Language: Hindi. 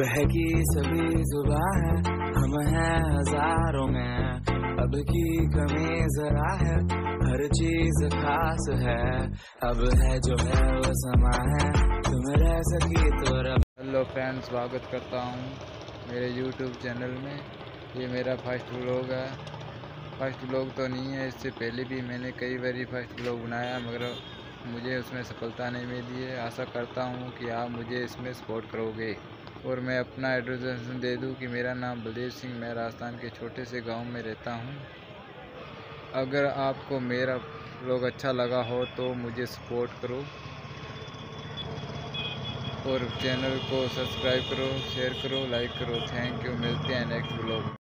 बहकी सभी जुबा है, हम हैं हज़ारों में। अब की कमी जरा है, हर चीज़ खास है। अब है जो है वो समा है, तुम रह सकी तो रब। हेलो फ्रेंड्स, स्वागत करता हूँ मेरे यूट्यूब चैनल में। ये मेरा फ़र्स्ट व्लॉग है। फ़र्स्ट व्लॉग तो नहीं है, इससे पहले भी मैंने कई बारी फ़र्स्ट व्लॉग बनाया, मगर मुझे उसमें सफलता नहीं मिली है। आशा करता हूँ कि आप मुझे इसमें सपोर्ट करोगे। और मैं अपना एड्रेस दे दूँ कि मेरा नाम बलदेव सिंह। मैं राजस्थान के छोटे से गाँव में रहता हूँ। अगर आपको मेरा व्लॉग अच्छा लगा हो तो मुझे सपोर्ट करो। और चैनल को सब्सक्राइब करो शेयर करो लाइक करो। थैंक यू मिलते हैं नेक्स्ट ब्लॉग